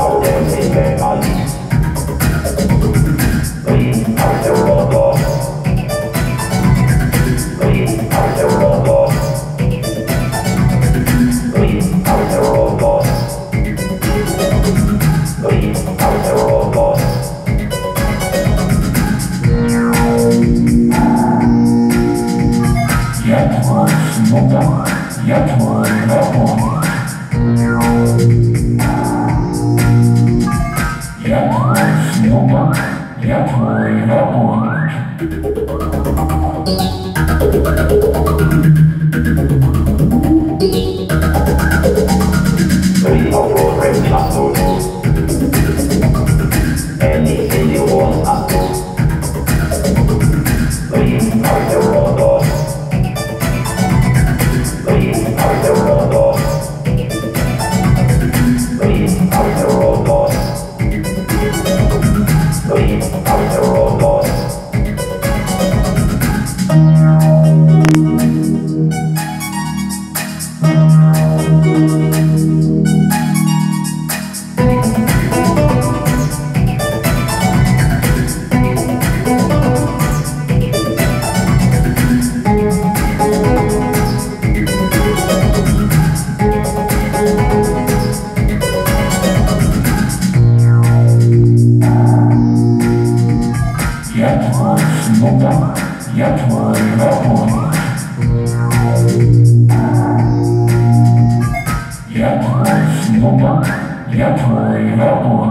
I'll go to the Come on. Я твой рабочий.